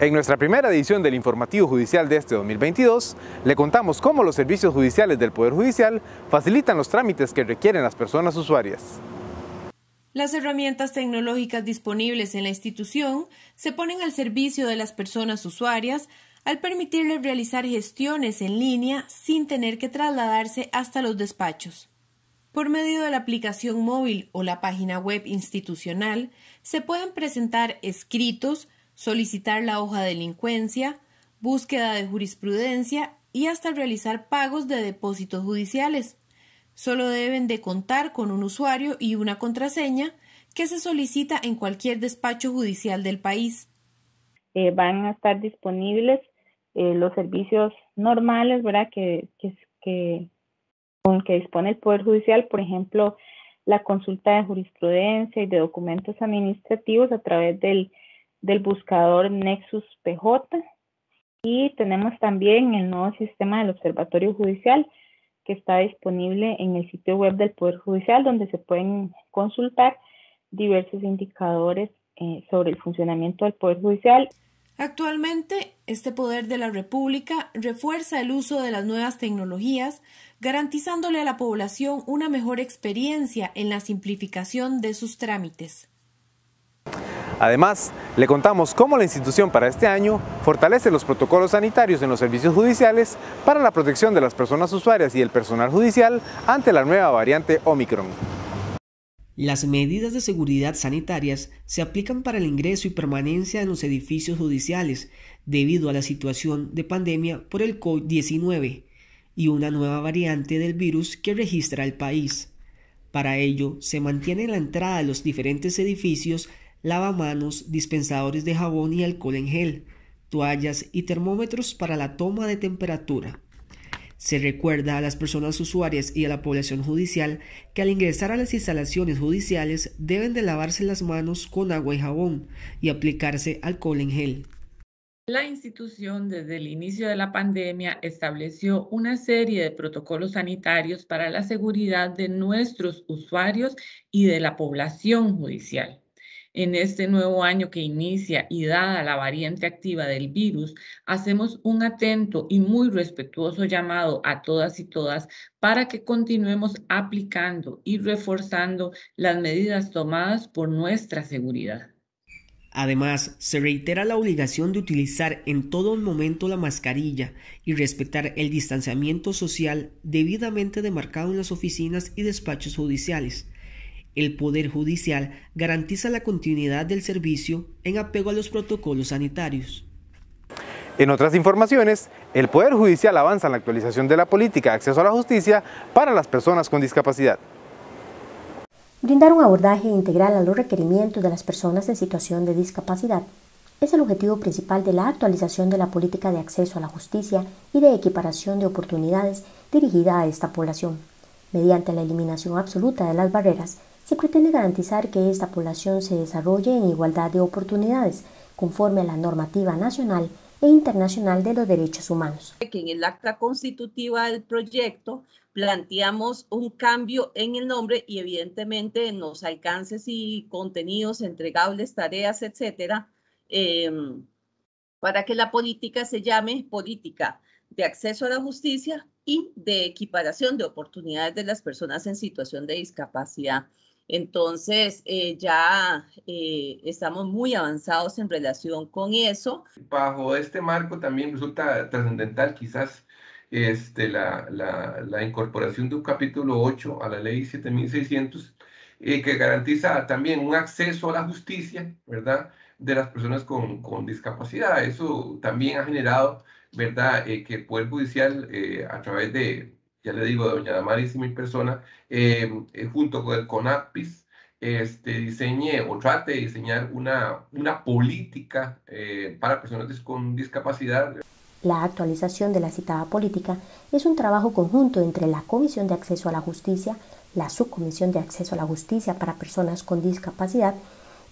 En nuestra primera edición del Informativo Judicial de este 2022, le contamos cómo los servicios judiciales del Poder Judicial facilitan los trámites que requieren las personas usuarias. Las herramientas tecnológicas disponibles en la institución se ponen al servicio de las personas usuarias al permitirles realizar gestiones en línea sin tener que trasladarse hasta los despachos. Por medio de la aplicación móvil o la página web institucional, se pueden presentar escritos, solicitar la hoja de delincuencia, búsqueda de jurisprudencia y hasta realizar pagos de depósitos judiciales. Solo deben de contar con un usuario y una contraseña que se solicita en cualquier despacho judicial del país. Eh, van a estar disponibles eh, los servicios normales, ¿verdad? Que, que, con que dispone el Poder Judicial, por ejemplo, la consulta de jurisprudencia y de documentos administrativos a través del del buscador Nexus PJ y tenemos también el nuevo sistema del Observatorio Judicial que está disponible en el sitio web del Poder Judicial donde se pueden consultar diversos indicadores eh, sobre el funcionamiento del Poder Judicial. Actualmente, este poder de la República refuerza el uso de las nuevas tecnologías, garantizándole a la población una mejor experiencia en la simplificación de sus trámites. Además, le contamos cómo la institución para este año fortalece los protocolos sanitarios en los servicios judiciales para la protección de las personas usuarias y el personal judicial ante la nueva variante Omicron. Las medidas de seguridad sanitarias se aplican para el ingreso y permanencia en los edificios judiciales debido a la situación de pandemia por el COVID-19 y una nueva variante del virus que registra el país. Para ello, se mantiene la entrada de los diferentes edificios lavamanos, dispensadores de jabón y alcohol en gel, toallas y termómetros para la toma de temperatura. Se recuerda a las personas usuarias y a la población judicial que al ingresar a las instalaciones judiciales deben de lavarse las manos con agua y jabón y aplicarse alcohol en gel. La institución desde el inicio de la pandemia estableció una serie de protocolos sanitarios para la seguridad de nuestros usuarios y de la población judicial en este nuevo año que inicia y dada la variante activa del virus, hacemos un atento y muy respetuoso llamado a todas y todas para que continuemos aplicando y reforzando las medidas tomadas por nuestra seguridad. Además, se reitera la obligación de utilizar en todo momento la mascarilla y respetar el distanciamiento social debidamente demarcado en las oficinas y despachos judiciales el Poder Judicial garantiza la continuidad del servicio en apego a los protocolos sanitarios. En otras informaciones, el Poder Judicial avanza en la actualización de la política de acceso a la justicia para las personas con discapacidad. Brindar un abordaje integral a los requerimientos de las personas en situación de discapacidad es el objetivo principal de la actualización de la política de acceso a la justicia y de equiparación de oportunidades dirigida a esta población, mediante la eliminación absoluta de las barreras se pretende garantizar que esta población se desarrolle en igualdad de oportunidades conforme a la normativa nacional e internacional de los derechos humanos. En el acta constitutiva del proyecto planteamos un cambio en el nombre y evidentemente en los alcances y contenidos, entregables, tareas, etcétera, em, para que la política se llame política de acceso a la justicia y de equiparación de oportunidades de las personas en situación de discapacidad. Entonces, eh, ya eh, estamos muy avanzados en relación con eso. Bajo este marco también resulta trascendental quizás este, la, la, incorporación de un capítulo 8 a la ley 7600 eh, que garantiza también un acceso a la justicia, ¿verdad? De las personas con, con discapacidad. Eso también ha generado, ¿verdad? que el Poder Judicial, a través de ya le digo, doña Damaris y mi persona, em, eh, junto con el CONAPIS, este, diseñe o trate de diseñar una, una política eh, para personas con discapacidad. La actualización de la citada política es un trabajo conjunto entre la Comisión de Acceso a la Justicia, la Subcomisión de Acceso a la Justicia para Personas con Discapacidad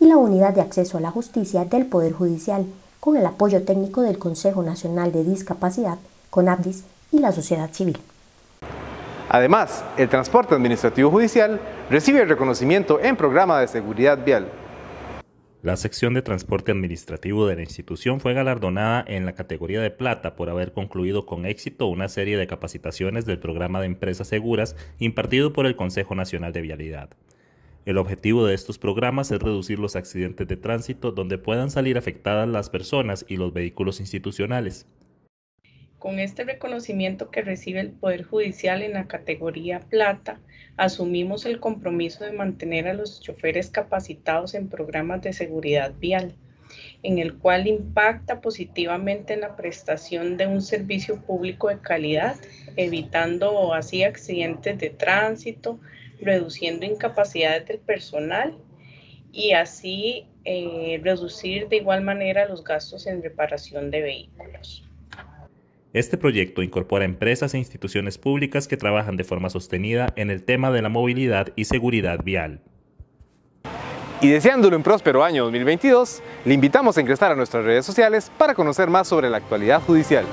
y la Unidad de Acceso a la Justicia del Poder Judicial, con el apoyo técnico del Consejo Nacional de Discapacidad, CONAPDIS y la sociedad civil. Además, el transporte administrativo judicial recibe el reconocimiento en programa de seguridad vial. La sección de transporte administrativo de la institución fue galardonada en la categoría de plata por haber concluido con éxito una serie de capacitaciones del programa de empresas seguras impartido por el Consejo Nacional de Vialidad. El objetivo de estos programas es reducir los accidentes de tránsito donde puedan salir afectadas las personas y los vehículos institucionales. Con este reconocimiento que recibe el Poder Judicial en la categoría plata, asumimos el compromiso de mantener a los choferes capacitados en programas de seguridad vial, en el cual impacta positivamente en la prestación de un servicio público de calidad, evitando así accidentes de tránsito, reduciendo incapacidades del personal y así eh, reducir de igual manera los gastos en reparación de vehículos. Este proyecto incorpora empresas e instituciones públicas que trabajan de forma sostenida en el tema de la movilidad y seguridad vial. Y deseándole un próspero año 2022, le invitamos a ingresar a nuestras redes sociales para conocer más sobre la actualidad judicial.